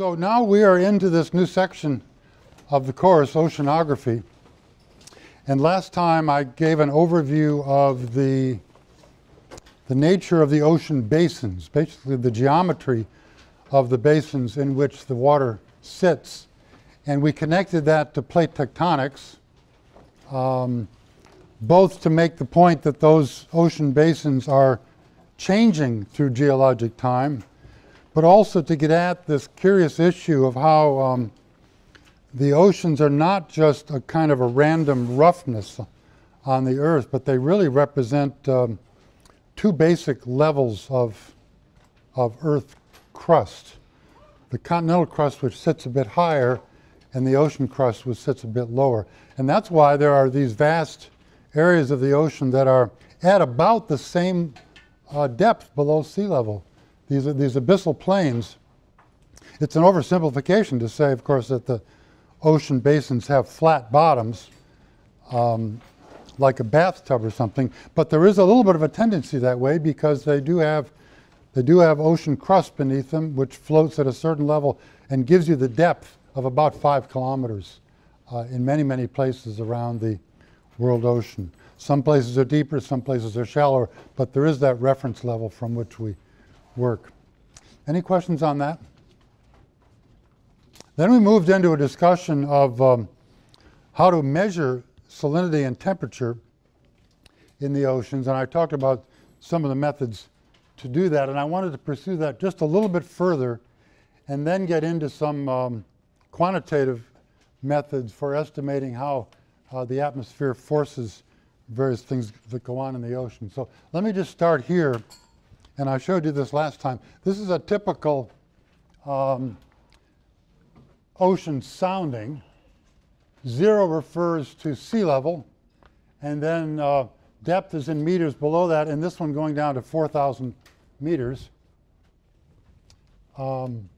So now we are into this new section of the course, Oceanography. And last time I gave an overview of the, the nature of the ocean basins, basically the geometry of the basins in which the water sits. And we connected that to plate tectonics, um, both to make the point that those ocean basins are changing through geologic time, but also to get at this curious issue of how um, the oceans are not just a kind of a random roughness on the earth, but they really represent um, two basic levels of, of earth crust. The continental crust, which sits a bit higher, and the ocean crust, which sits a bit lower. And that's why there are these vast areas of the ocean that are at about the same uh, depth below sea level. These, these abyssal plains. It's an oversimplification to say, of course, that the ocean basins have flat bottoms, um, like a bathtub or something. But there is a little bit of a tendency that way because they do have they do have ocean crust beneath them, which floats at a certain level and gives you the depth of about five kilometers uh, in many, many places around the world ocean. Some places are deeper, some places are shallower, but there is that reference level from which we work. Any questions on that? Then we moved into a discussion of um, how to measure salinity and temperature in the oceans, and I talked about some of the methods to do that, and I wanted to pursue that just a little bit further and then get into some um, quantitative methods for estimating how uh, the atmosphere forces various things that go on in the ocean. So let me just start here, and I showed you this last time. This is a typical um, ocean sounding. Zero refers to sea level, and then uh, depth is in meters below that, and this one going down to 4,000 meters. Um,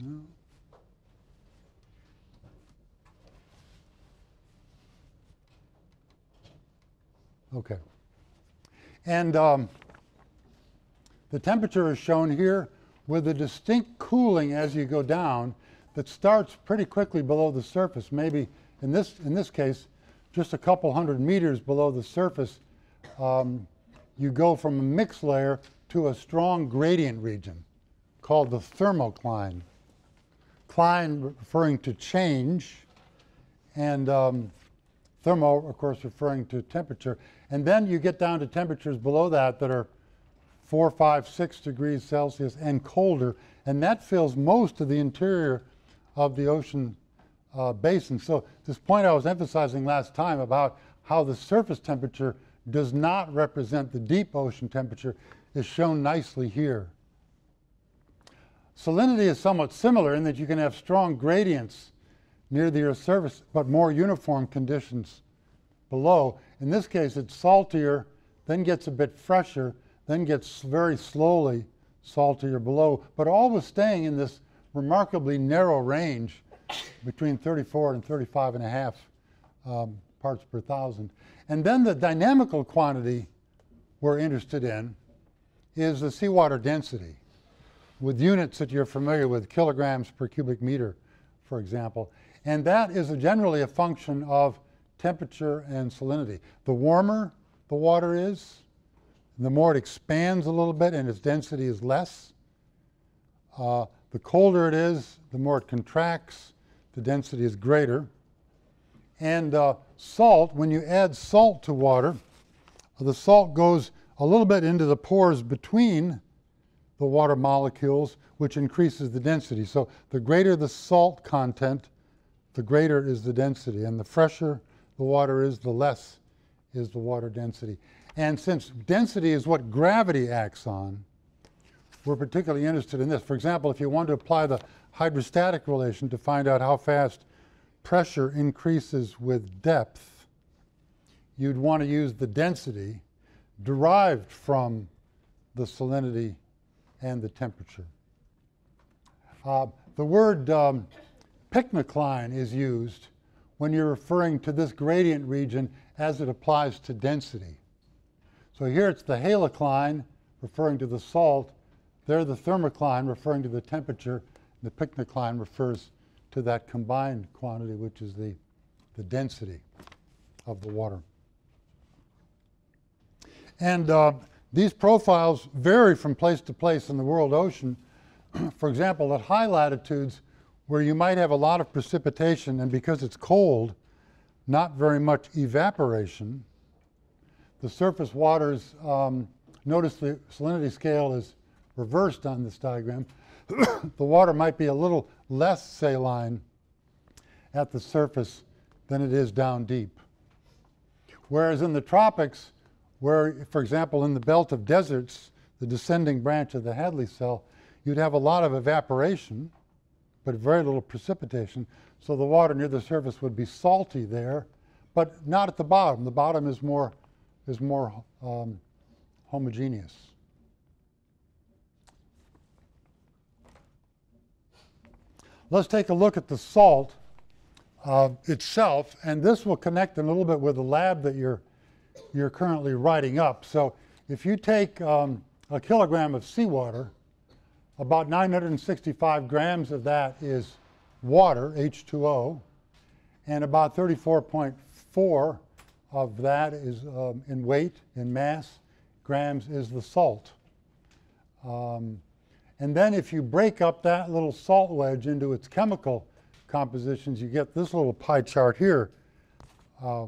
no. Okay. And um, the temperature is shown here with a distinct cooling as you go down that starts pretty quickly below the surface, maybe in this, in this case, just a couple hundred meters below the surface, um, you go from a mixed layer to a strong gradient region called the thermocline. Cline referring to change, and um, thermo, of course, referring to temperature. And then you get down to temperatures below that that are four, five, six degrees Celsius and colder, and that fills most of the interior of the ocean uh, basin. So this point I was emphasizing last time about how the surface temperature does not represent the deep ocean temperature is shown nicely here. Salinity is somewhat similar in that you can have strong gradients near the Earth's surface, but more uniform conditions below. In this case, it's saltier, then gets a bit fresher, then gets very slowly saltier below, but always staying in this remarkably narrow range between 34 and 35 and a half um, parts per thousand. And then the dynamical quantity we're interested in is the seawater density with units that you're familiar with, kilograms per cubic meter, for example. And that is a generally a function of temperature and salinity. The warmer the water is, the more it expands a little bit and its density is less. Uh, the colder it is, the more it contracts, the density is greater. And uh, salt, when you add salt to water, the salt goes a little bit into the pores between the water molecules, which increases the density. So the greater the salt content, the greater is the density. And the fresher the water is, the less is the water density. And since density is what gravity acts on, we're particularly interested in this. For example, if you want to apply the hydrostatic relation to find out how fast pressure increases with depth, you'd want to use the density derived from the salinity and the temperature. Uh, the word um, pycnocline is used when you're referring to this gradient region as it applies to density. So here it's the halocline referring to the salt. There, the thermocline, referring to the temperature. The pycnocline refers to that combined quantity, which is the, the density of the water. And uh, these profiles vary from place to place in the world ocean. For example, at high latitudes, where you might have a lot of precipitation, and because it's cold, not very much evaporation, the surface waters, um, notice the salinity scale is reversed on this diagram. the water might be a little less saline at the surface than it is down deep. Whereas in the tropics, where, for example, in the belt of deserts, the descending branch of the Hadley cell, you'd have a lot of evaporation, but very little precipitation. So the water near the surface would be salty there, but not at the bottom. The bottom is more, is more um, homogeneous. Let's take a look at the salt uh, itself, and this will connect a little bit with the lab that you're, you're currently writing up. So if you take um, a kilogram of seawater, about 965 grams of that is water, H2O, and about 34.4 of that is um, in weight, in mass, grams is the salt. Um, and then if you break up that little salt wedge into its chemical compositions, you get this little pie chart here. Uh,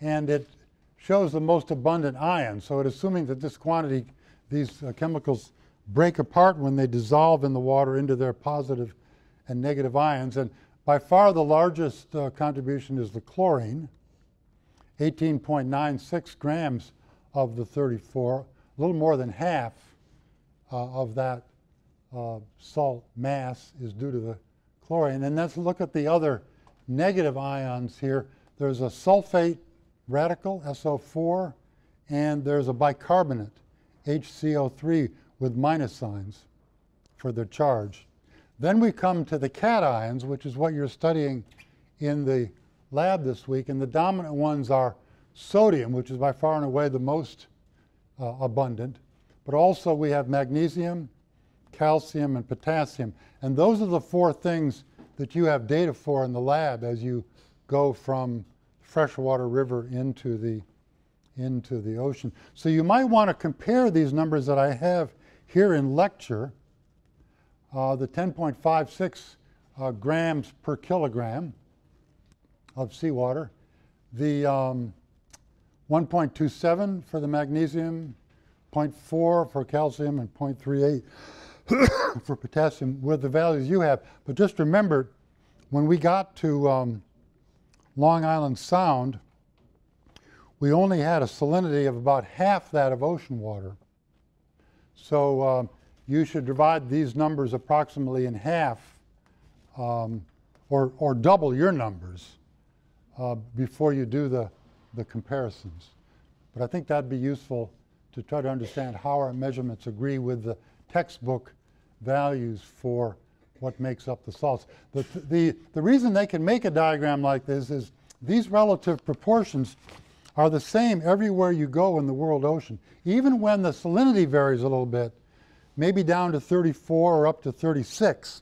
and it shows the most abundant ions. So it's assuming that this quantity, these uh, chemicals break apart when they dissolve in the water into their positive and negative ions. And by far the largest uh, contribution is the chlorine, 18.96 grams of the 34, a little more than half uh, of that uh, salt mass is due to the chlorine. And let's look at the other negative ions here. There's a sulfate radical, SO4, and there's a bicarbonate, HCO3, with minus signs for their charge. Then we come to the cations, which is what you're studying in the lab this week, and the dominant ones are sodium, which is by far and away the most uh, abundant, but also we have magnesium, calcium, and potassium. And those are the four things that you have data for in the lab as you go from freshwater river into the, into the ocean. So you might want to compare these numbers that I have here in lecture, uh, the 10.56 uh, grams per kilogram of seawater, the um, 1.27 for the magnesium, 0.4 for calcium, and 0.38 for potassium with the values you have. But just remember, when we got to um, Long Island Sound, we only had a salinity of about half that of ocean water. So um, you should divide these numbers approximately in half um, or, or double your numbers uh, before you do the, the comparisons. But I think that'd be useful to try to understand how our measurements agree with the textbook values for what makes up the salts. The, the, the reason they can make a diagram like this is these relative proportions are the same everywhere you go in the world ocean. Even when the salinity varies a little bit, maybe down to 34 or up to 36,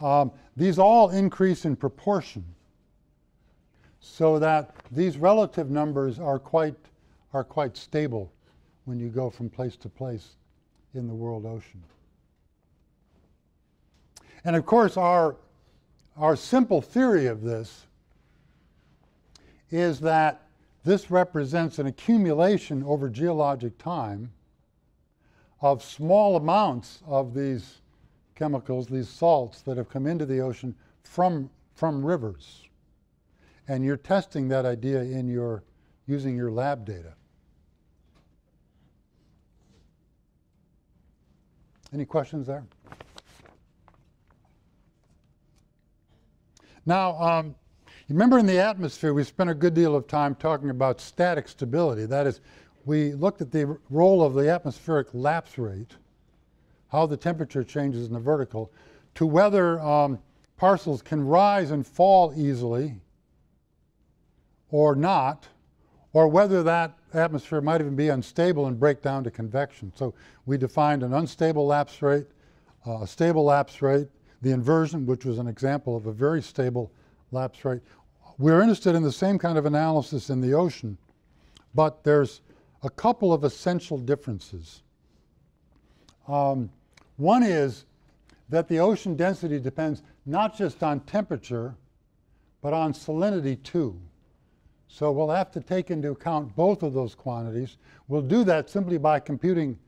um, these all increase in proportion so that these relative numbers are quite, are quite stable when you go from place to place in the world ocean. And of course, our, our simple theory of this is that this represents an accumulation over geologic time of small amounts of these chemicals, these salts that have come into the ocean from, from rivers. And you're testing that idea in your, using your lab data. Any questions there? Now, um, remember in the atmosphere, we spent a good deal of time talking about static stability. That is, we looked at the role of the atmospheric lapse rate, how the temperature changes in the vertical, to whether um, parcels can rise and fall easily or not, or whether that atmosphere might even be unstable and break down to convection. So we defined an unstable lapse rate, uh, a stable lapse rate, the inversion, which was an example of a very stable lapse rate. We're interested in the same kind of analysis in the ocean, but there's a couple of essential differences. Um, one is that the ocean density depends not just on temperature, but on salinity too. So we'll have to take into account both of those quantities. We'll do that simply by computing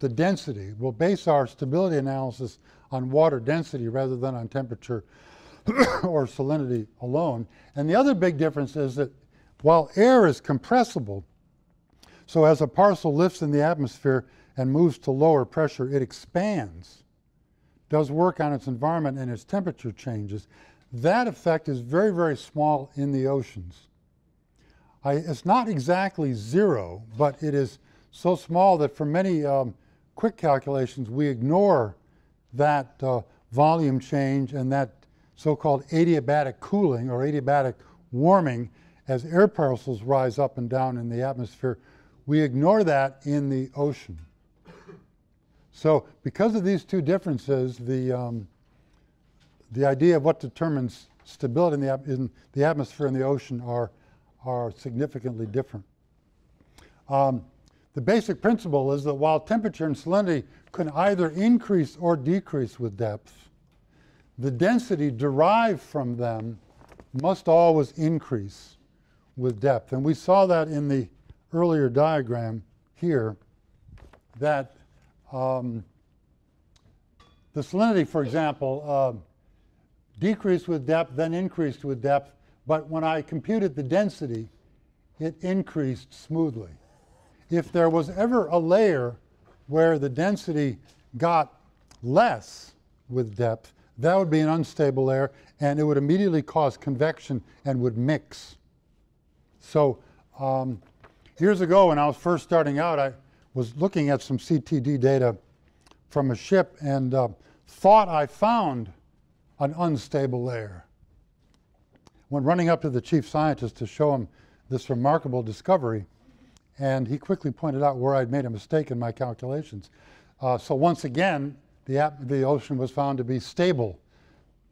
the density. We'll base our stability analysis on water density rather than on temperature or salinity alone. And the other big difference is that while air is compressible, so as a parcel lifts in the atmosphere and moves to lower pressure, it expands, does work on its environment and its temperature changes. That effect is very, very small in the oceans. I, it's not exactly zero, but it is so small that for many um, quick calculations, we ignore that uh, volume change and that so-called adiabatic cooling or adiabatic warming as air parcels rise up and down in the atmosphere. We ignore that in the ocean. So because of these two differences, the, um, the idea of what determines stability in the, in the atmosphere and the ocean are are significantly different. Um, the basic principle is that while temperature and salinity can either increase or decrease with depth, the density derived from them must always increase with depth. And we saw that in the earlier diagram here, that um, the salinity, for example, uh, decreased with depth, then increased with depth, but when I computed the density, it increased smoothly. If there was ever a layer where the density got less with depth, that would be an unstable layer and it would immediately cause convection and would mix. So um, years ago when I was first starting out, I was looking at some CTD data from a ship and uh, thought I found an unstable layer went running up to the chief scientist to show him this remarkable discovery, and he quickly pointed out where I'd made a mistake in my calculations. Uh, so once again, the, the ocean was found to be stable,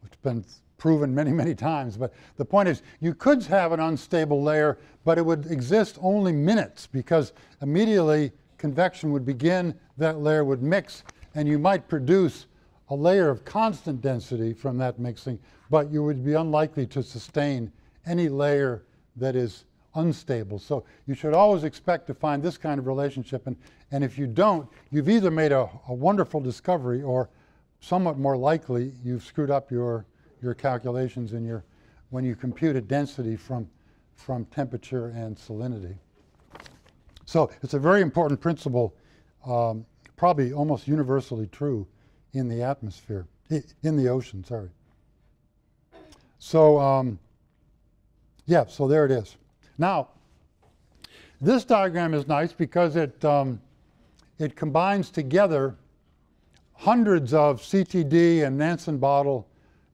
which has been proven many, many times. But the point is, you could have an unstable layer, but it would exist only minutes because immediately convection would begin, that layer would mix, and you might produce a layer of constant density from that mixing, but you would be unlikely to sustain any layer that is unstable. So you should always expect to find this kind of relationship. And, and if you don't, you've either made a, a wonderful discovery or somewhat more likely you've screwed up your, your calculations in your, when you computed density from, from temperature and salinity. So it's a very important principle, um, probably almost universally true in the atmosphere, in the ocean, sorry. So, um, yeah, so there it is. Now, this diagram is nice because it, um, it combines together hundreds of CTD and Nansen bottle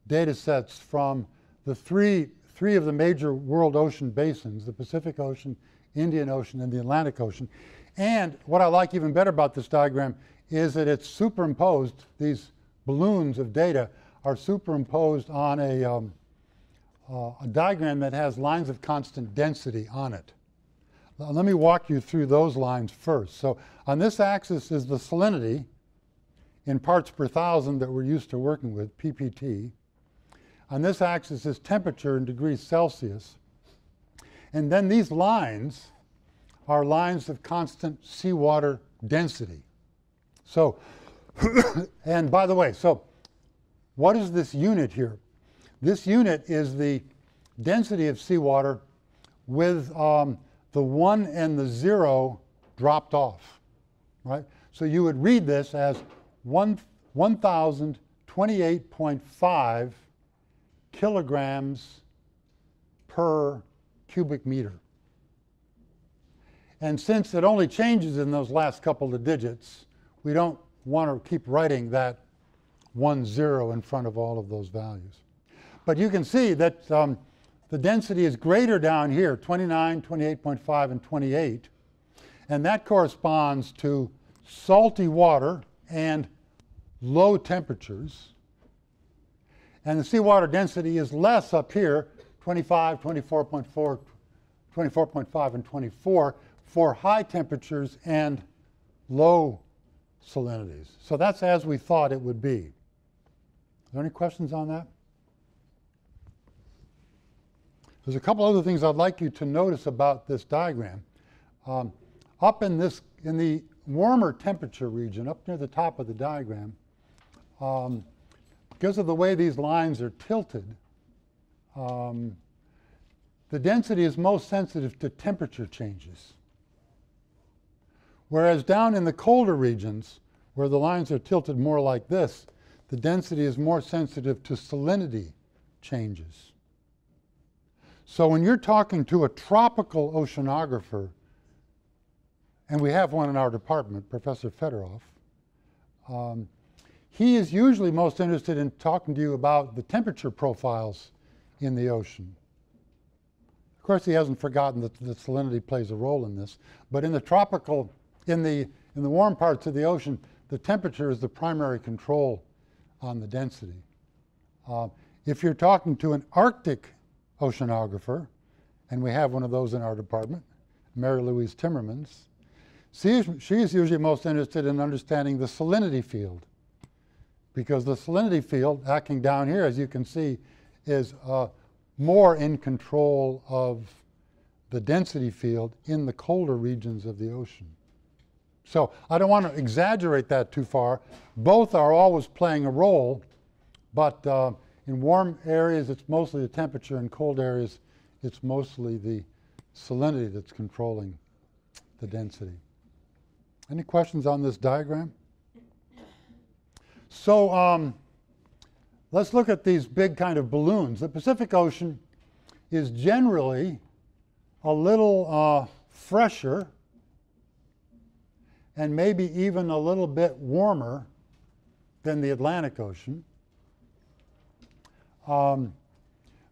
data sets from the three, three of the major world ocean basins, the Pacific Ocean, Indian Ocean, and the Atlantic Ocean. And what I like even better about this diagram is that it's superimposed, these balloons of data are superimposed on a, um, uh, a diagram that has lines of constant density on it. Let me walk you through those lines first. So on this axis is the salinity in parts per thousand that we're used to working with, PPT. On this axis is temperature in degrees Celsius. And then these lines are lines of constant seawater density. So, and by the way, so what is this unit here? This unit is the density of seawater with um, the 1 and the 0 dropped off, right? So you would read this as 1,028.5 kilograms per cubic meter. And since it only changes in those last couple of digits, we don't want to keep writing that one zero in front of all of those values. But you can see that um, the density is greater down here, 29, 28.5, and 28. And that corresponds to salty water and low temperatures. And the seawater density is less up here, 25, 24.4, 24.5, and 24 for high temperatures and low salinities. So that's as we thought it would be. Are there any questions on that? There's a couple other things I'd like you to notice about this diagram. Um, up in this, in the warmer temperature region, up near the top of the diagram, um, because of the way these lines are tilted, um, the density is most sensitive to temperature changes. Whereas down in the colder regions, where the lines are tilted more like this, the density is more sensitive to salinity changes. So when you're talking to a tropical oceanographer, and we have one in our department, Professor Fedorov, um, he is usually most interested in talking to you about the temperature profiles in the ocean. Of course, he hasn't forgotten that the salinity plays a role in this, but in the tropical in the, in the warm parts of the ocean, the temperature is the primary control on the density. Uh, if you're talking to an Arctic oceanographer, and we have one of those in our department, Mary Louise Timmermans, she's, she's usually most interested in understanding the salinity field. Because the salinity field, acting down here, as you can see, is uh, more in control of the density field in the colder regions of the ocean. So I don't want to exaggerate that too far. Both are always playing a role, but uh, in warm areas it's mostly the temperature, in cold areas it's mostly the salinity that's controlling the density. Any questions on this diagram? So um, let's look at these big kind of balloons. The Pacific Ocean is generally a little uh, fresher and maybe even a little bit warmer than the Atlantic Ocean. Um,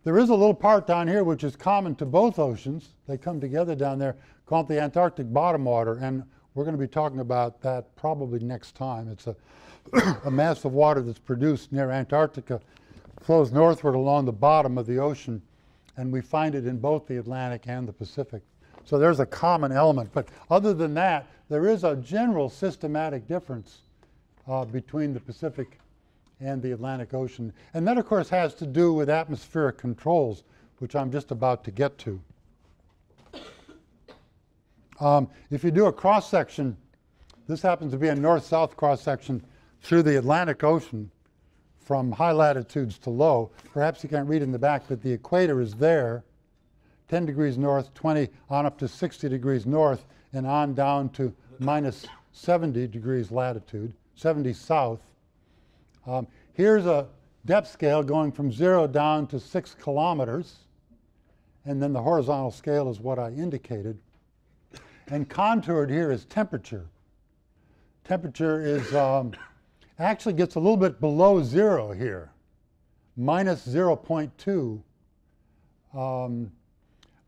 there is a little part down here which is common to both oceans. They come together down there called the Antarctic bottom water, and we're going to be talking about that probably next time. It's a, a mass of water that's produced near Antarctica, flows northward along the bottom of the ocean, and we find it in both the Atlantic and the Pacific. So there's a common element. But other than that, there is a general systematic difference uh, between the Pacific and the Atlantic Ocean. And that, of course, has to do with atmospheric controls, which I'm just about to get to. Um, if you do a cross section, this happens to be a north south cross section through the Atlantic Ocean from high latitudes to low. Perhaps you can't read in the back, but the equator is there 10 degrees north, 20 on up to 60 degrees north, and on down to minus 70 degrees latitude, 70 south. Um, here's a depth scale going from zero down to six kilometers, and then the horizontal scale is what I indicated. And contoured here is temperature. Temperature is um, actually gets a little bit below zero here, minus 0.2. Um,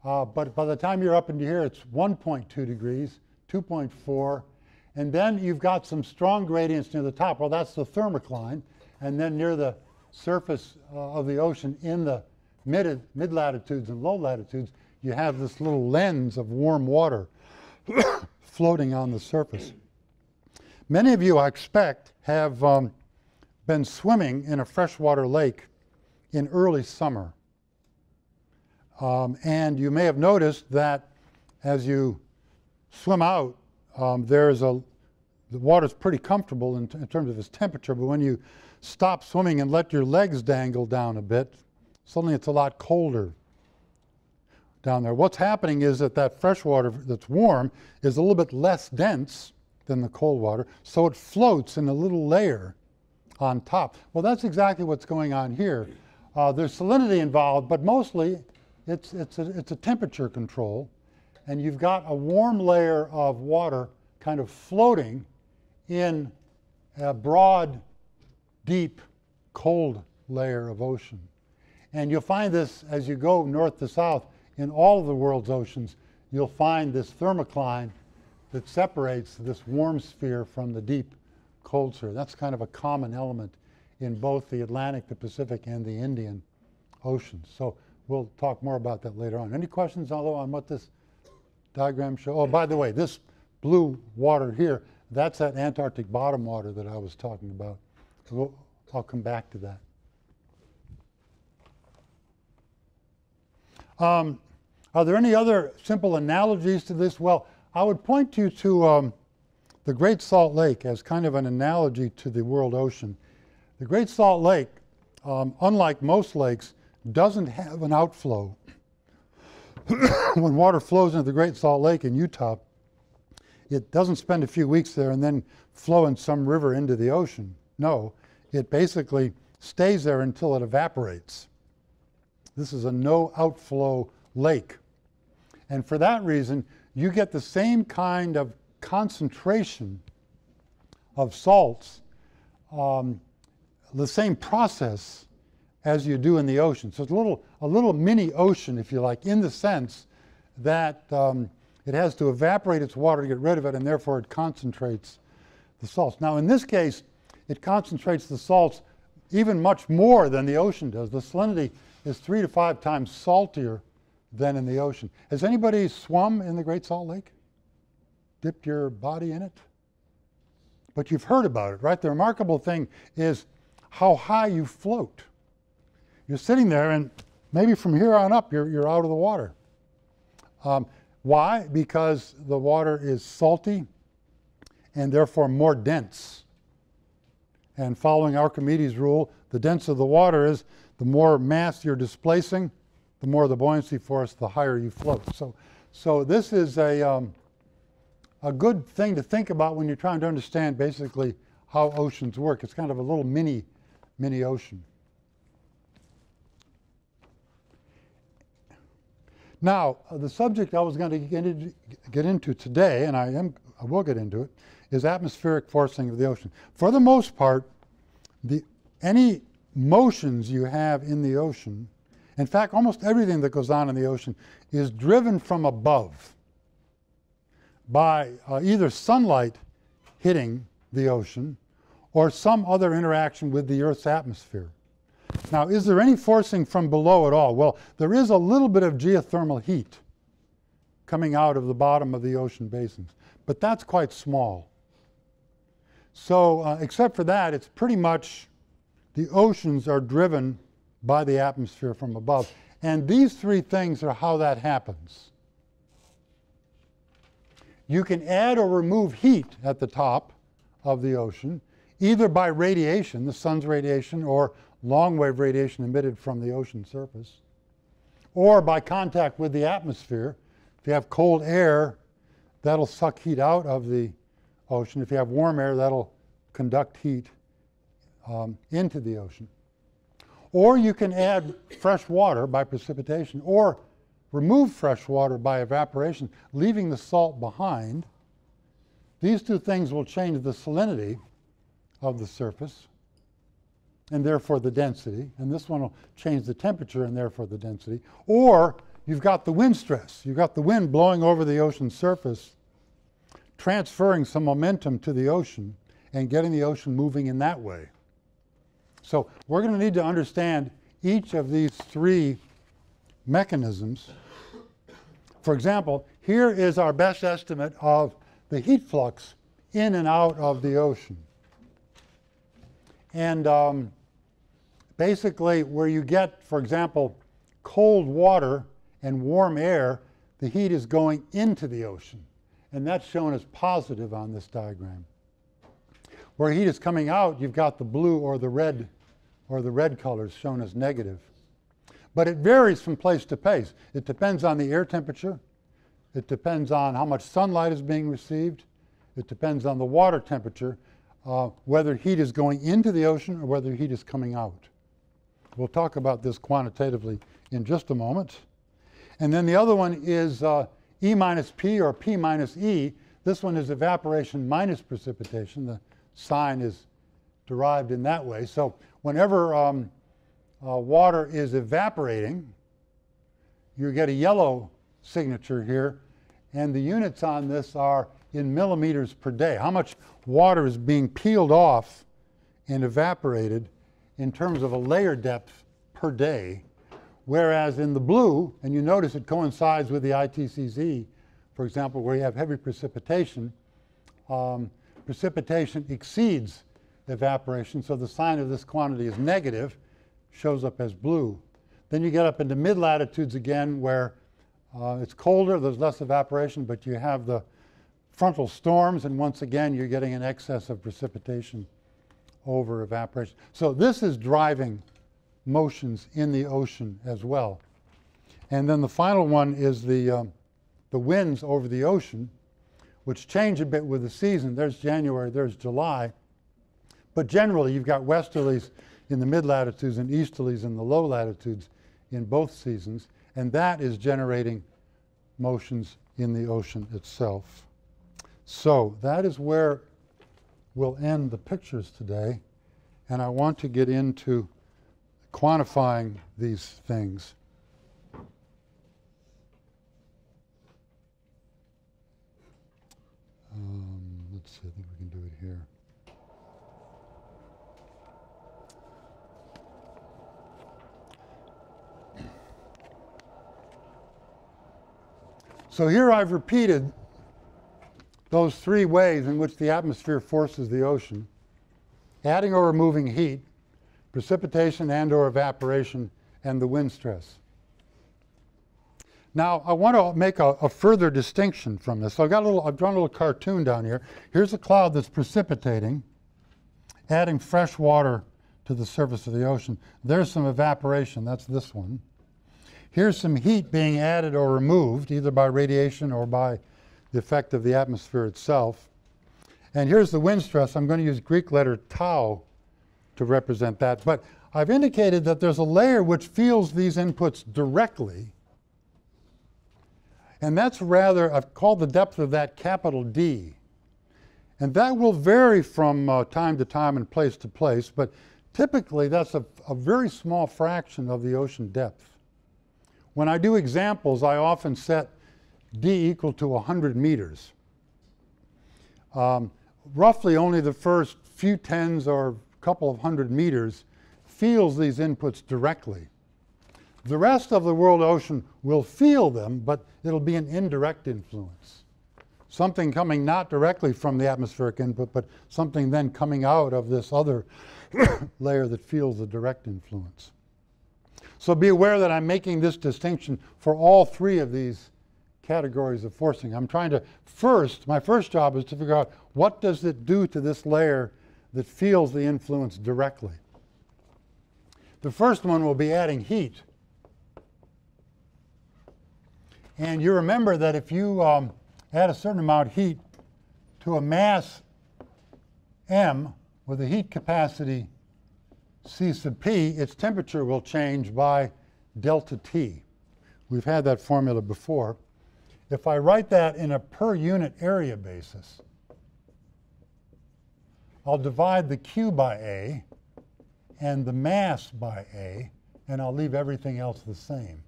uh, but by the time you're up into here, it's 1.2 degrees, 2.4. And then you've got some strong gradients near the top. Well, that's the thermocline. And then near the surface uh, of the ocean in the mid, mid latitudes and low latitudes, you have this little lens of warm water floating on the surface. Many of you, I expect, have um, been swimming in a freshwater lake in early summer. Um, and you may have noticed that as you swim out, um, there's a, the water's pretty comfortable in, in, terms of its temperature, but when you stop swimming and let your legs dangle down a bit, suddenly it's a lot colder down there. What's happening is that that fresh water that's warm is a little bit less dense than the cold water, so it floats in a little layer on top. Well, that's exactly what's going on here. Uh, there's salinity involved, but mostly it's, it's, a, it's a temperature control, and you've got a warm layer of water kind of floating in a broad, deep, cold layer of ocean. And you'll find this as you go north to south in all of the world's oceans. You'll find this thermocline that separates this warm sphere from the deep cold sphere. That's kind of a common element in both the Atlantic, the Pacific, and the Indian Oceans. So we'll talk more about that later on. Any questions, although, on what this diagram show, Oh, by the way, this blue water here, that's that Antarctic bottom water that I was talking about. I'll come back to that. Um, are there any other simple analogies to this? Well, I would point you to um, the Great Salt Lake as kind of an analogy to the world ocean. The Great Salt Lake, um, unlike most lakes, doesn't have an outflow. when water flows into the Great Salt Lake in Utah, it doesn't spend a few weeks there and then flow in some river into the ocean. No, it basically stays there until it evaporates. This is a no outflow lake. And for that reason, you get the same kind of concentration of salts, um, the same process as you do in the ocean. So it's a little, a little mini ocean, if you like, in the sense that um, it has to evaporate its water to get rid of it, and therefore it concentrates the salts. Now, in this case, it concentrates the salts even much more than the ocean does. The salinity is three to five times saltier than in the ocean. Has anybody swum in the Great Salt Lake? Dipped your body in it? But you've heard about it, right? The remarkable thing is how high you float. You're sitting there, and maybe from here on up, you're, you're out of the water. Um, why? Because the water is salty and therefore more dense. And following Archimedes' rule, the denser the water is, the more mass you're displacing, the more the buoyancy force, the higher you float. So, so this is a, um, a good thing to think about when you're trying to understand basically how oceans work. It's kind of a little mini, mini ocean. Now, uh, the subject I was going to get, into, get into today, and I, am, I will get into it, is atmospheric forcing of the ocean. For the most part, the, any motions you have in the ocean, in fact, almost everything that goes on in the ocean is driven from above by uh, either sunlight hitting the ocean or some other interaction with the Earth's atmosphere. Now, is there any forcing from below at all? Well, there is a little bit of geothermal heat coming out of the bottom of the ocean basins, but that's quite small. So, uh, except for that, it's pretty much the oceans are driven by the atmosphere from above. And these three things are how that happens. You can add or remove heat at the top of the ocean, either by radiation, the sun's radiation, or long wave radiation emitted from the ocean surface, or by contact with the atmosphere. If you have cold air, that'll suck heat out of the ocean. If you have warm air, that'll conduct heat um, into the ocean. Or you can add fresh water by precipitation, or remove fresh water by evaporation, leaving the salt behind. These two things will change the salinity of the surface and therefore the density, and this one will change the temperature and therefore the density. Or you've got the wind stress. You've got the wind blowing over the ocean surface, transferring some momentum to the ocean and getting the ocean moving in that way. So we're going to need to understand each of these three mechanisms. For example, here is our best estimate of the heat flux in and out of the ocean. And um, basically where you get, for example, cold water and warm air, the heat is going into the ocean. And that's shown as positive on this diagram. Where heat is coming out, you've got the blue or the red or the red colors shown as negative. But it varies from place to place. It depends on the air temperature. It depends on how much sunlight is being received. It depends on the water temperature, uh, whether heat is going into the ocean or whether heat is coming out. We'll talk about this quantitatively in just a moment. And then the other one is uh, E minus P or P minus E. This one is evaporation minus precipitation. The sign is derived in that way. So whenever um, uh, water is evaporating, you get a yellow signature here, and the units on this are in millimeters per day. How much water is being peeled off and evaporated in terms of a layer depth per day, whereas in the blue, and you notice it coincides with the ITCZ, for example, where you have heavy precipitation, um, precipitation exceeds evaporation, so the sign of this quantity is negative, shows up as blue. Then you get up into mid latitudes again where uh, it's colder, there's less evaporation, but you have the frontal storms, and once again, you're getting an excess of precipitation over evaporation. So this is driving motions in the ocean as well. And then the final one is the, um, the winds over the ocean, which change a bit with the season. There's January, there's July. But generally, you've got westerlies in the mid latitudes and easterlies in the low latitudes in both seasons, and that is generating motions in the ocean itself. So that is where we'll end the pictures today, and I want to get into quantifying these things. Um, let's see, I think we can do it here. So here I've repeated those three ways in which the atmosphere forces the ocean, adding or removing heat, precipitation and or evaporation, and the wind stress. Now, I want to make a, a, further distinction from this. So I've got a little, I've drawn a little cartoon down here. Here's a cloud that's precipitating, adding fresh water to the surface of the ocean. There's some evaporation, that's this one. Here's some heat being added or removed, either by radiation or by the effect of the atmosphere itself. And here's the wind stress. I'm going to use Greek letter tau to represent that. But I've indicated that there's a layer which feels these inputs directly. And that's rather, I've called the depth of that capital D. And that will vary from uh, time to time and place to place, but typically that's a, a very small fraction of the ocean depth. When I do examples, I often set D equal to 100 meters. Um, roughly only the first few tens or couple of hundred meters feels these inputs directly. The rest of the world ocean will feel them, but it'll be an indirect influence. Something coming not directly from the atmospheric input, but something then coming out of this other layer that feels the direct influence. So be aware that I'm making this distinction for all three of these categories of forcing. I'm trying to first, my first job is to figure out what does it do to this layer that feels the influence directly. The first one will be adding heat. And you remember that if you um, add a certain amount of heat to a mass m with a heat capacity C sub p, its temperature will change by delta T. We've had that formula before. If I write that in a per unit area basis, I'll divide the Q by A and the mass by A, and I'll leave everything else the same.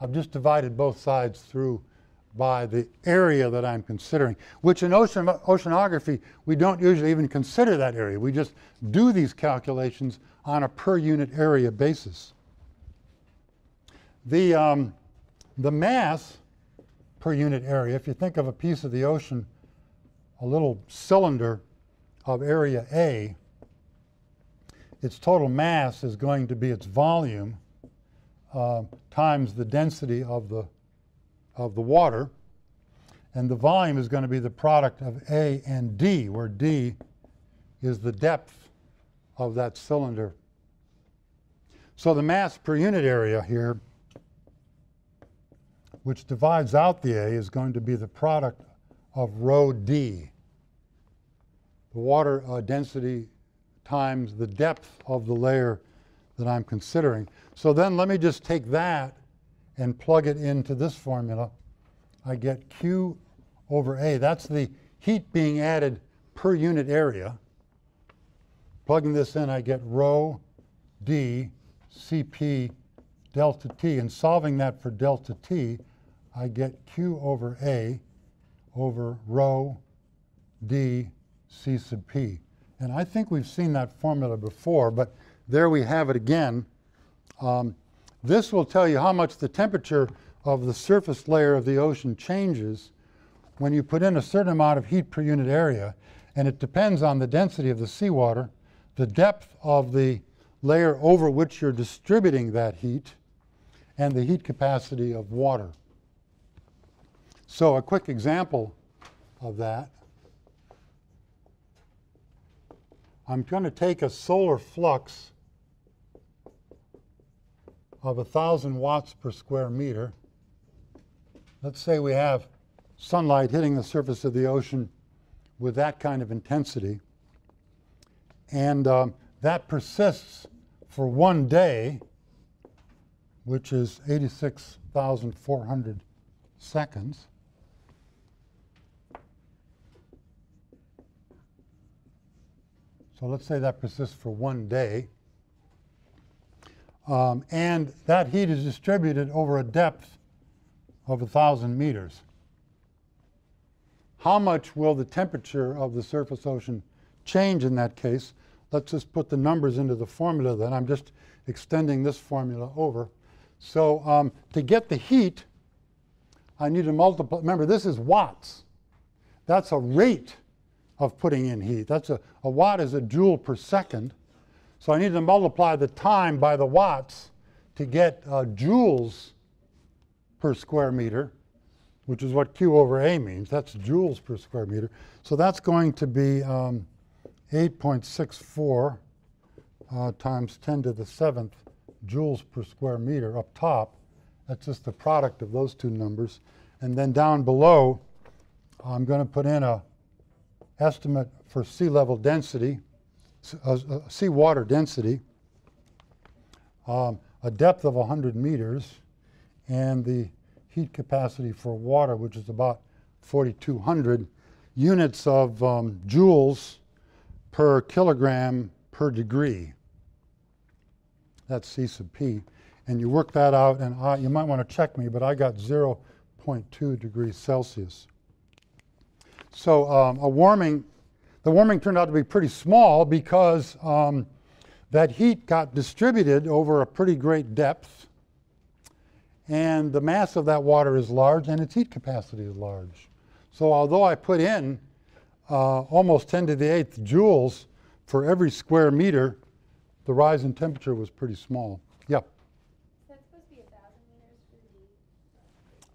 I've just divided both sides through by the area that I'm considering, which in ocean, oceanography, we don't usually even consider that area. We just do these calculations on a per unit area basis. The, um, the mass per unit area, if you think of a piece of the ocean, a little cylinder of area A, its total mass is going to be its volume uh, times the density of the, of the water. And the volume is going to be the product of A and D, where D is the depth of that cylinder. So the mass per unit area here, which divides out the A, is going to be the product of rho D the water uh, density times the depth of the layer that I'm considering. So then let me just take that and plug it into this formula. I get Q over A. That's the heat being added per unit area. Plugging this in, I get rho D Cp delta T. And solving that for delta T, I get Q over A over rho d C sub P. And I think we've seen that formula before, but there we have it again. Um, this will tell you how much the temperature of the surface layer of the ocean changes when you put in a certain amount of heat per unit area. And it depends on the density of the seawater, the depth of the layer over which you're distributing that heat, and the heat capacity of water. So a quick example of that. I'm going to take a solar flux of 1,000 watts per square meter. Let's say we have sunlight hitting the surface of the ocean with that kind of intensity. And um, that persists for one day, which is 86,400 seconds. So let's say that persists for one day. Um, and that heat is distributed over a depth of 1,000 meters. How much will the temperature of the surface ocean change in that case? Let's just put the numbers into the formula then. I'm just extending this formula over. So um, to get the heat, I need to multiply. Remember, this is watts. That's a rate of putting in heat. That's a, a watt is a joule per second. So I need to multiply the time by the watts to get uh, joules per square meter, which is what Q over A means. That's joules per square meter. So that's going to be um, 8.64 uh, times 10 to the seventh joules per square meter up top. That's just the product of those two numbers. And then down below, I'm going to put in a estimate for sea level density, uh, uh, sea water density, um, a depth of 100 meters, and the heat capacity for water, which is about 4,200 units of um, joules per kilogram per degree. That's C sub P. And you work that out, and I, you might want to check me, but I got 0.2 degrees Celsius. So um, a warming, the warming turned out to be pretty small because um, that heat got distributed over a pretty great depth. And the mass of that water is large and its heat capacity is large. So although I put in uh, almost 10 to the eighth joules for every square meter, the rise in temperature was pretty small. Yep. That's supposed to be a thousand meters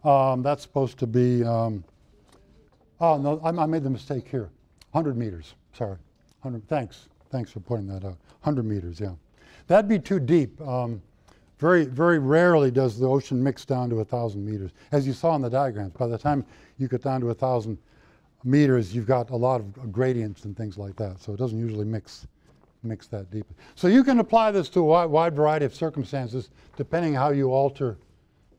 for. Um, that's supposed to be um, Oh, no, I, I made the mistake here. 100 meters, sorry. 100, thanks, thanks for pointing that out. 100 meters, yeah. That'd be too deep. Um, very, very rarely does the ocean mix down to 1,000 meters. As you saw in the diagrams, by the time you get down to 1,000 meters, you've got a lot of gradients and things like that. So it doesn't usually mix, mix that deeply. So you can apply this to a wide, variety of circumstances depending how you alter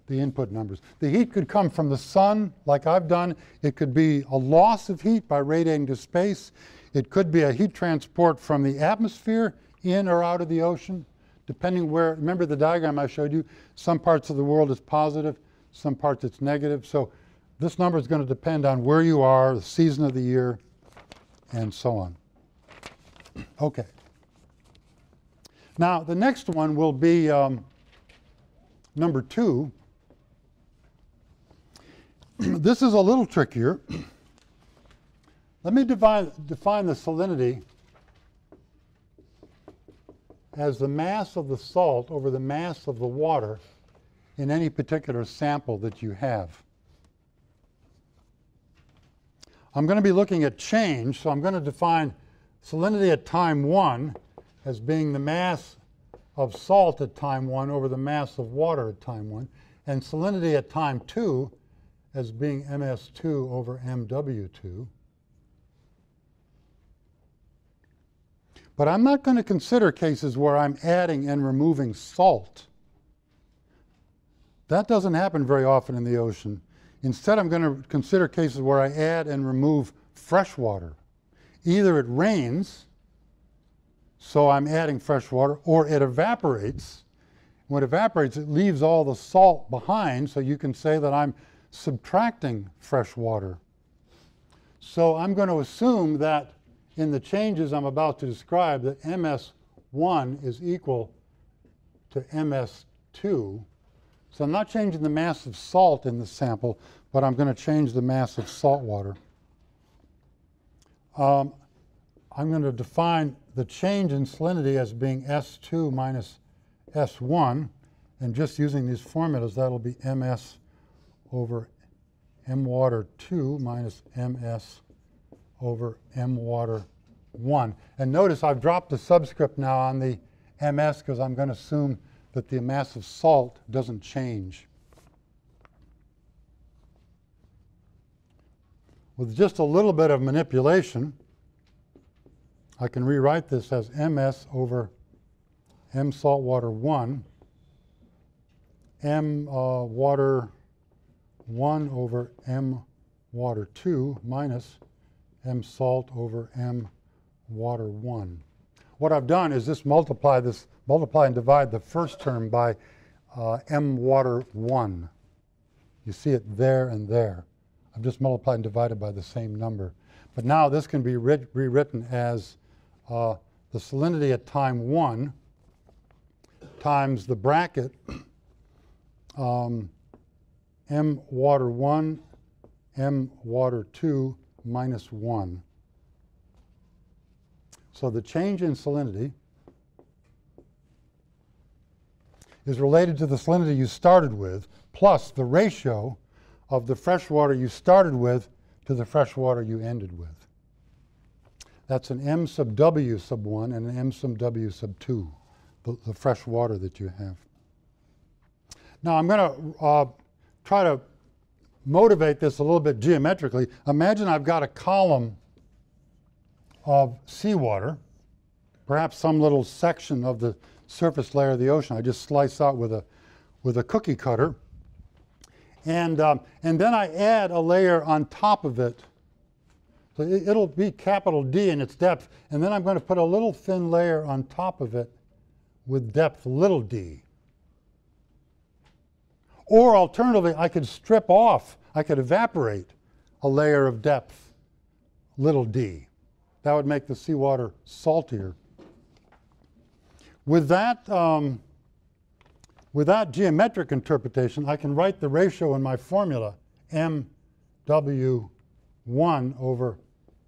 the input numbers. The heat could come from the sun, like I've done. It could be a loss of heat by radiating to space. It could be a heat transport from the atmosphere in or out of the ocean, depending where, remember the diagram I showed you? Some parts of the world is positive, some parts it's negative. So this number is going to depend on where you are, the season of the year, and so on. Okay. Now, the next one will be um, number two, this is a little trickier. Let me define, define the salinity as the mass of the salt over the mass of the water in any particular sample that you have. I'm going to be looking at change, so I'm going to define salinity at time 1 as being the mass of salt at time 1 over the mass of water at time 1, and salinity at time 2 as being ms2 over mw2. But I'm not going to consider cases where I'm adding and removing salt. That doesn't happen very often in the ocean. Instead, I'm going to consider cases where I add and remove fresh water. Either it rains, so I'm adding fresh water, or it evaporates, When it evaporates, it leaves all the salt behind, so you can say that I'm subtracting fresh water. So I'm going to assume that in the changes I'm about to describe that MS1 is equal to MS2. So I'm not changing the mass of salt in the sample, but I'm going to change the mass of salt water. Um, I'm going to define the change in salinity as being S2 minus S1. And just using these formulas, that'll be MS over M water 2 minus MS over M water 1. And notice I've dropped the subscript now on the MS because I'm going to assume that the mass of salt doesn't change. With just a little bit of manipulation, I can rewrite this as ms over m saltwater 1, m uh, water 1 over m water 2 minus m salt over m water 1. What I've done is just multiply this, multiply and divide the first term by uh, m water 1. You see it there and there. I've just multiplied and divided by the same number. But now this can be rewritten as uh, the salinity at time 1 times the bracket um, m water 1, m water 2 minus 1. So the change in salinity is related to the salinity you started with plus the ratio of the fresh water you started with to the fresh water you ended with. That's an M sub W sub 1 and an M sub W sub 2, the, the fresh water that you have. Now I'm going to uh, try to motivate this a little bit geometrically. Imagine I've got a column of seawater, perhaps some little section of the surface layer of the ocean. I just slice out with a, with a cookie cutter. And, um, and then I add a layer on top of it so it'll be capital D in its depth, and then I'm going to put a little thin layer on top of it with depth little d. Or alternatively, I could strip off, I could evaporate a layer of depth little d. That would make the seawater saltier. With that, um, with that geometric interpretation, I can write the ratio in my formula, mw1 over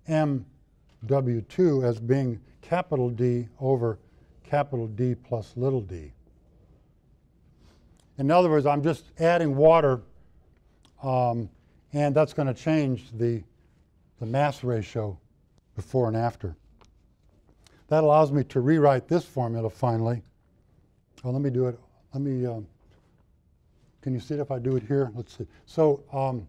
MW2 as being capital D over capital D plus little d. In other words, I'm just adding water, um, and that's going to change the, the mass ratio before and after. That allows me to rewrite this formula finally. Oh, let me do it. Let me, um, can you see it if I do it here? Let's see. So um,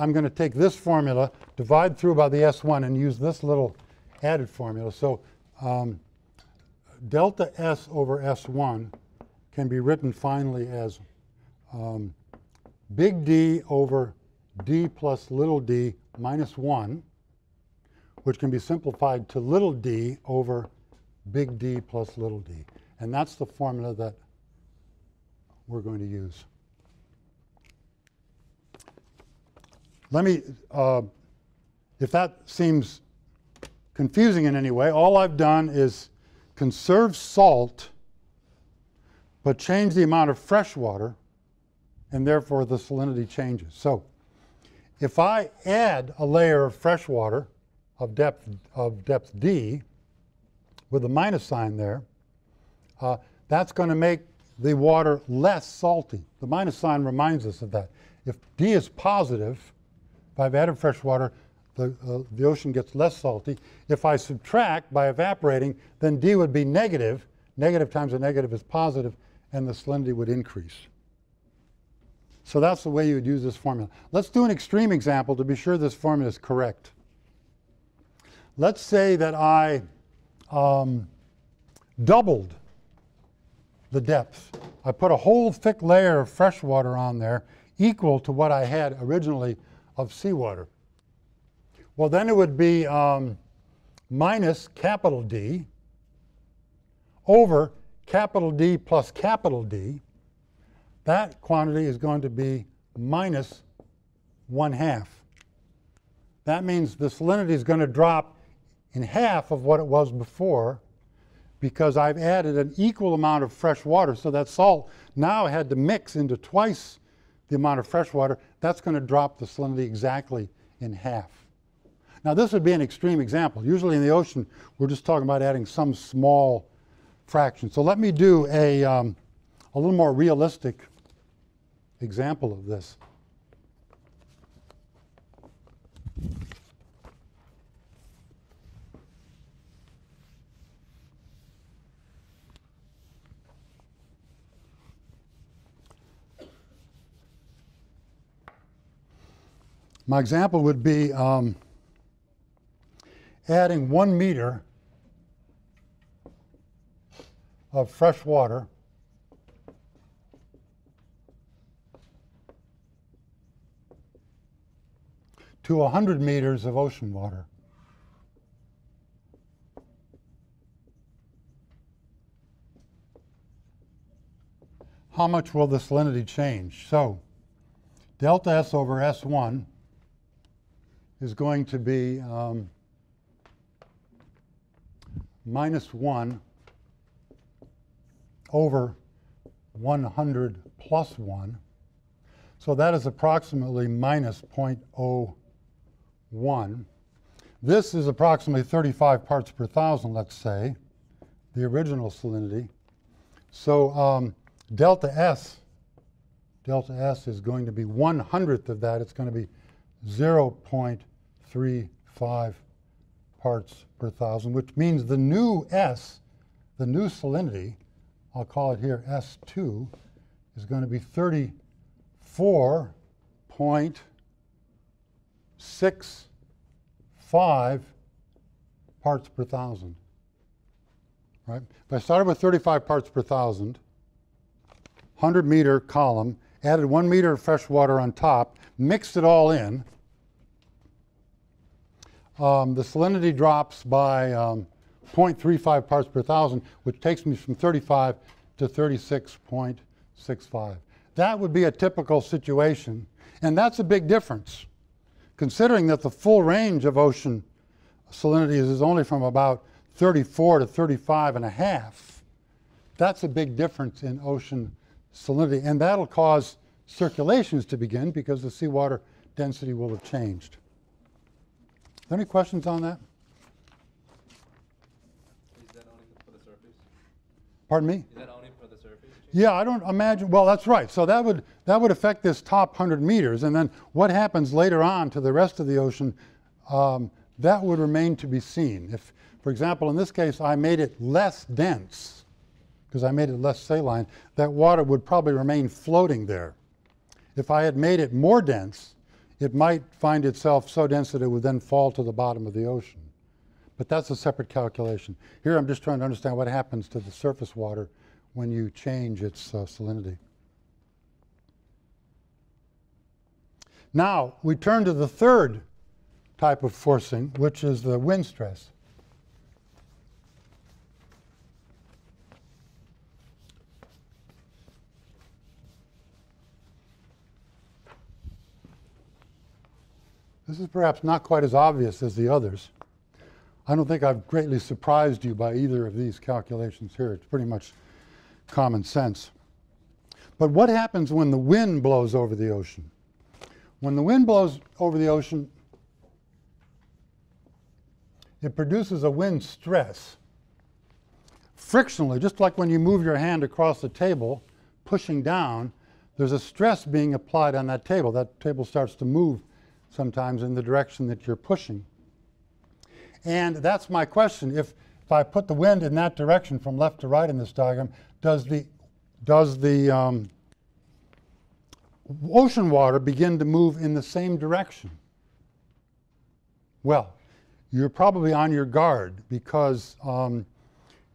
I'm going to take this formula, divide through by the S1, and use this little added formula. So um, delta S over S1 can be written finally as um, big D over D plus little d minus 1, which can be simplified to little d over big D plus little d. And that's the formula that we're going to use. Let me, uh, if that seems confusing in any way, all I've done is conserve salt, but change the amount of fresh water, and therefore the salinity changes. So if I add a layer of fresh water of depth, of depth D with a minus sign there, uh, that's going to make the water less salty. The minus sign reminds us of that. If D is positive, if I've added fresh water, the, uh, the ocean gets less salty. If I subtract by evaporating, then D would be negative. Negative times a negative is positive, and the salinity would increase. So that's the way you would use this formula. Let's do an extreme example to be sure this formula is correct. Let's say that I um, doubled the depth. I put a whole thick layer of fresh water on there equal to what I had originally of seawater. Well, then it would be um, minus capital D over capital D plus capital D, that quantity is going to be minus 1 half. That means the salinity is going to drop in half of what it was before because I've added an equal amount of fresh water. So that salt now had to mix into twice the amount of fresh water. That's going to drop the salinity exactly in half. Now, this would be an extreme example. Usually in the ocean, we're just talking about adding some small fraction. So let me do a, um, a little more realistic example of this. My example would be um, adding one meter of fresh water to 100 meters of ocean water. How much will the salinity change? So, delta S over S1 is going to be um, minus 1 over 100 plus 1. So that is approximately minus 0.01. This is approximately 35 parts per thousand, let's say, the original salinity. So um, delta S, delta S is going to be one hundredth of that. It's going to be 0.35 parts per thousand, which means the new S, the new salinity, I'll call it here S2, is going to be 34.65 parts per thousand. Right? If I started with 35 parts per thousand, 100 meter column, added one meter of fresh water on top, mixed it all in, um, the salinity drops by um, 0.35 parts per thousand, which takes me from 35 to 36.65. That would be a typical situation, and that's a big difference, considering that the full range of ocean salinity is only from about 34 to 35 and a half. That's a big difference in ocean salinity, and that'll cause circulations to begin because the seawater density will have changed there any questions on that? Is that only for the surface? Pardon me? Is that only for the surface? Yeah, I don't imagine, well, that's right. So that would, that would affect this top 100 meters. And then what happens later on to the rest of the ocean, um, that would remain to be seen. If, for example, in this case, I made it less dense, because I made it less saline, that water would probably remain floating there. If I had made it more dense, it might find itself so dense that it would then fall to the bottom of the ocean. But that's a separate calculation. Here I'm just trying to understand what happens to the surface water when you change its uh, salinity. Now, we turn to the third type of forcing, which is the wind stress. This is perhaps not quite as obvious as the others. I don't think I've greatly surprised you by either of these calculations here. It's pretty much common sense. But what happens when the wind blows over the ocean? When the wind blows over the ocean, it produces a wind stress. Frictionally, just like when you move your hand across the table, pushing down, there's a stress being applied on that table. That table starts to move sometimes in the direction that you're pushing. And that's my question. If, if I put the wind in that direction from left to right in this diagram, does the, does the um, ocean water begin to move in the same direction? Well, you're probably on your guard because um,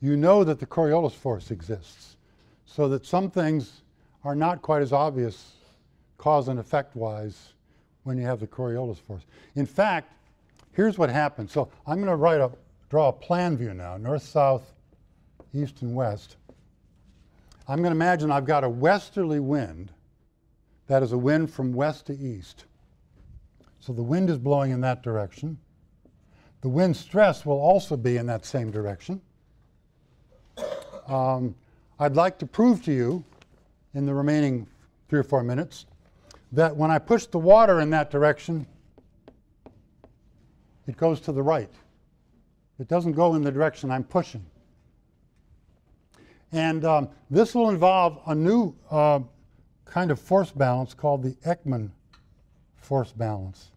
you know that the Coriolis force exists. So that some things are not quite as obvious cause and effect wise when you have the Coriolis force. In fact, here's what happens. So I'm going to write a, draw a plan view now, north, south, east, and west. I'm going to imagine I've got a westerly wind. That is a wind from west to east. So the wind is blowing in that direction. The wind stress will also be in that same direction. Um, I'd like to prove to you in the remaining three or four minutes that when I push the water in that direction, it goes to the right. It doesn't go in the direction I'm pushing. And um, this will involve a new uh, kind of force balance called the Ekman force balance.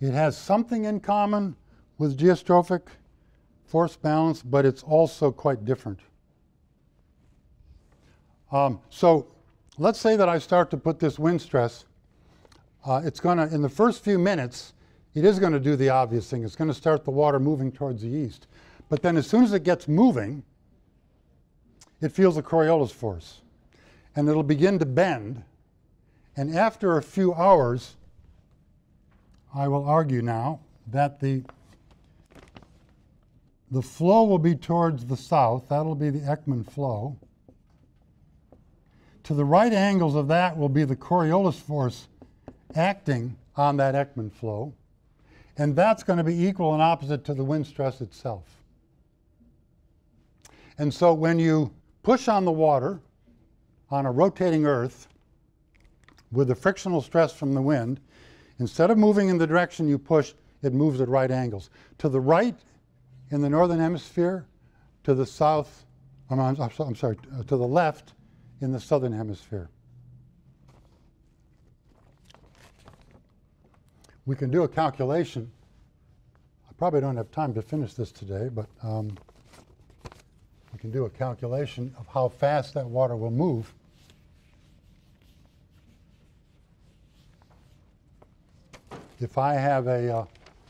It has something in common with geostrophic force balance, but it's also quite different. Um, so let's say that I start to put this wind stress. Uh, it's going to, in the first few minutes, it is going to do the obvious thing. It's going to start the water moving towards the east. But then as soon as it gets moving, it feels a Coriolis force. And it'll begin to bend. And after a few hours, I will argue now that the, the flow will be towards the south. That'll be the Ekman flow. To the right angles of that will be the Coriolis force acting on that Ekman flow. And that's going to be equal and opposite to the wind stress itself. And so when you push on the water on a rotating earth with the frictional stress from the wind, instead of moving in the direction you push, it moves at right angles. To the right in the northern hemisphere, to the south, I'm, I'm, sorry, to the left in the southern hemisphere. We can do a calculation. I probably don't have time to finish this today, but um, we can do a calculation of how fast that water will move. If I have a, uh,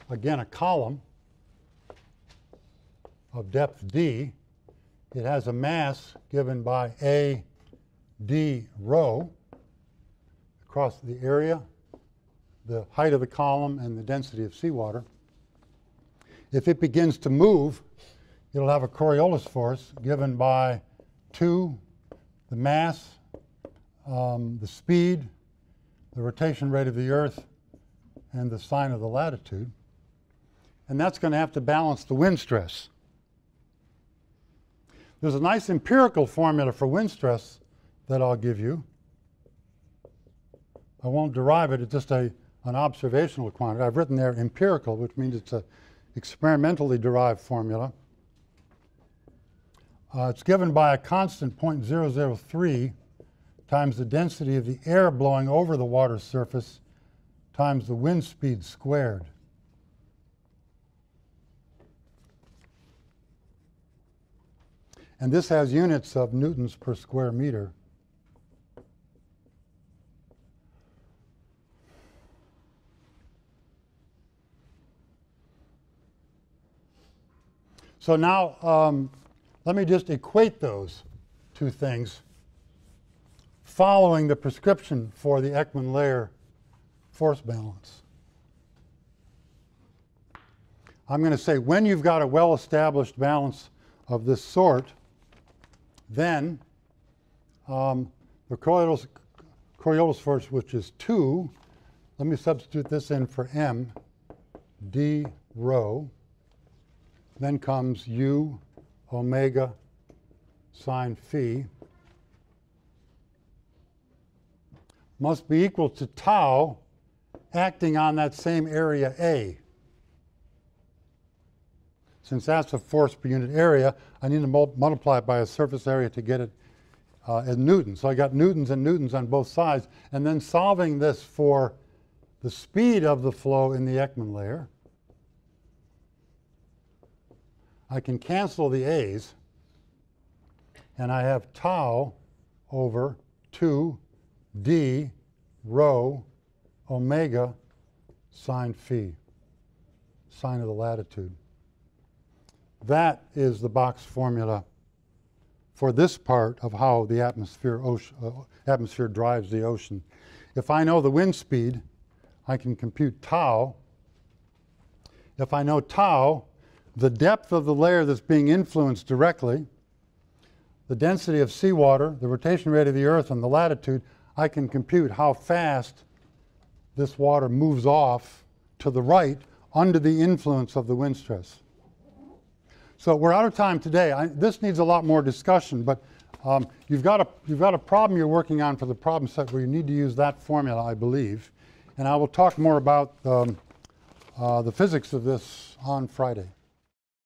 again, a column of depth d, it has a mass given by a d rho across the area the height of the column and the density of seawater. If it begins to move, it'll have a Coriolis force given by 2, the mass, um, the speed, the rotation rate of the Earth, and the sine of the latitude. And that's going to have to balance the wind stress. There's a nice empirical formula for wind stress that I'll give you. I won't derive it, it's just a an observational quantity. I've written there empirical, which means it's an experimentally derived formula. Uh, it's given by a constant 0.003 times the density of the air blowing over the water surface times the wind speed squared. And this has units of newtons per square meter. So now um, let me just equate those two things following the prescription for the Ekman layer force balance. I'm going to say when you've got a well-established balance of this sort, then um, the Coriolis, Coriolis force, which is 2, let me substitute this in for m, d rho, then comes u omega sine phi must be equal to tau acting on that same area A. Since that's a force per unit area, I need to mul multiply it by a surface area to get it uh, in newtons. So I got newtons and newtons on both sides. And then solving this for the speed of the flow in the Ekman layer, I can cancel the a's, and I have tau over 2d rho omega sine phi, sine of the latitude. That is the box formula for this part of how the atmosphere, ocean, uh, atmosphere drives the ocean. If I know the wind speed, I can compute tau. If I know tau, the depth of the layer that's being influenced directly, the density of seawater, the rotation rate of the Earth, and the latitude, I can compute how fast this water moves off to the right under the influence of the wind stress. So we're out of time today. I, this needs a lot more discussion, but um, you've, got a, you've got a problem you're working on for the problem set where you need to use that formula, I believe. And I will talk more about um, uh, the physics of this on Friday.